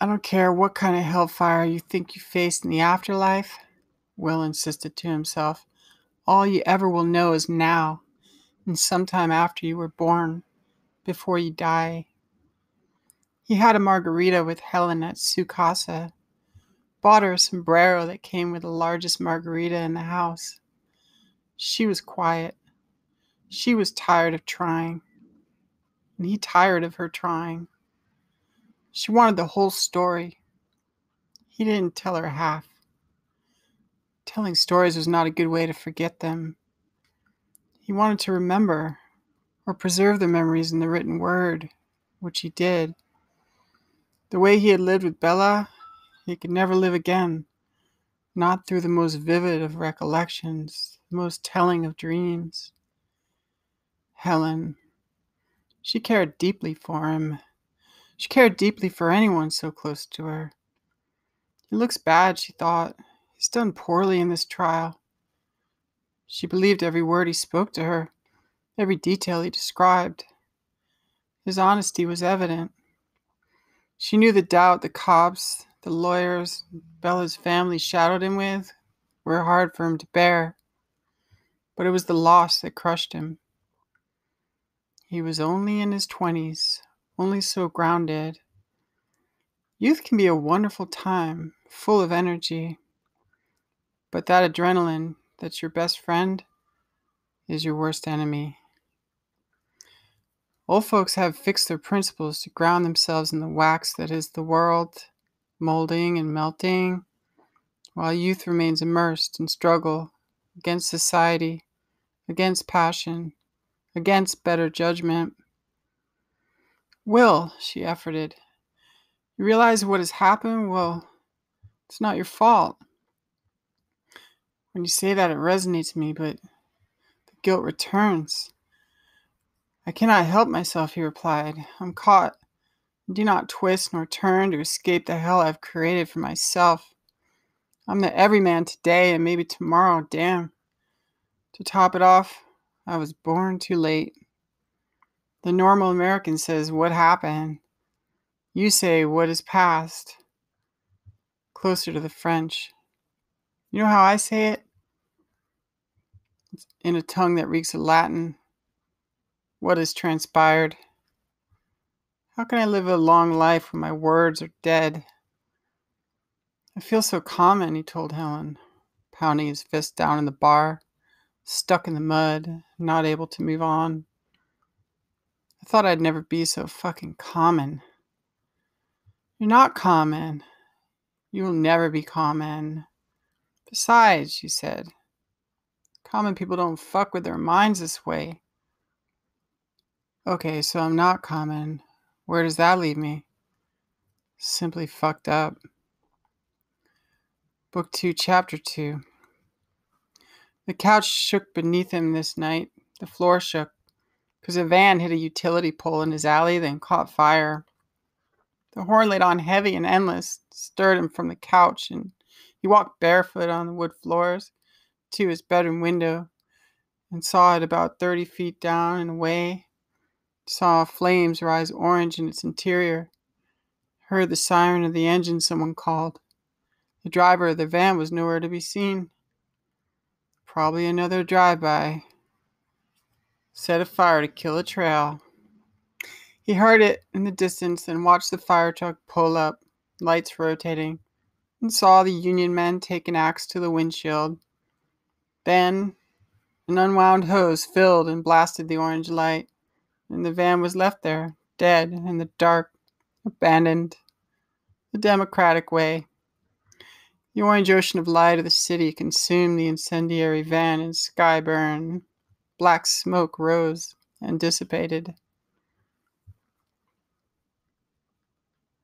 I don't care what kind of hellfire you think you face in the afterlife, Will insisted to himself. All you ever will know is now, and sometime after you were born, before you die. He had a margarita with Helen at Su Casa, bought her a sombrero that came with the largest margarita in the house. She was quiet. She was tired of trying, and he tired of her trying. She wanted the whole story. He didn't tell her half. Telling stories was not a good way to forget them. He wanted to remember or preserve the memories in the written word, which he did. The way he had lived with Bella, he could never live again, not through the most vivid of recollections, the most telling of dreams. Helen, she cared deeply for him she cared deeply for anyone so close to her. He looks bad, she thought. He's done poorly in this trial. She believed every word he spoke to her, every detail he described. His honesty was evident. She knew the doubt the cops, the lawyers, Bella's family shadowed him with were hard for him to bear, but it was the loss that crushed him. He was only in his twenties, only so grounded. Youth can be a wonderful time, full of energy, but that adrenaline that's your best friend is your worst enemy. Old folks have fixed their principles to ground themselves in the wax that is the world, molding and melting, while youth remains immersed in struggle against society, against passion, against better judgment. Will, she efforted, you realize what has happened? Well, it's not your fault. When you say that, it resonates me, but the guilt returns. I cannot help myself, he replied. I'm caught. I do not twist nor turn to escape the hell I've created for myself. I'm the everyman today and maybe tomorrow, damn. To top it off, I was born too late. The normal American says, What happened? You say, What is past? Closer to the French. You know how I say it? In a tongue that reeks of Latin. What has transpired? How can I live a long life when my words are dead? I feel so common, he told Helen, pounding his fist down in the bar, stuck in the mud, not able to move on. I thought I'd never be so fucking common. You're not common. You will never be common. Besides, she said, common people don't fuck with their minds this way. Okay, so I'm not common. Where does that leave me? Simply fucked up. Book 2, Chapter 2. The couch shook beneath him this night. The floor shook because a van hit a utility pole in his alley, then caught fire. The horn laid on heavy and endless, stirred him from the couch, and he walked barefoot on the wood floors to his bedroom window and saw it about 30 feet down and away. Saw flames rise orange in its interior. Heard the siren of the engine someone called. The driver of the van was nowhere to be seen. Probably another drive by set a fire to kill a trail. He heard it in the distance and watched the fire truck pull up, lights rotating, and saw the Union men take an axe to the windshield. Then an unwound hose filled and blasted the orange light, and the van was left there, dead in the dark, abandoned, the democratic way. The orange ocean of light of the city consumed the incendiary van in sky burn. Black smoke rose and dissipated.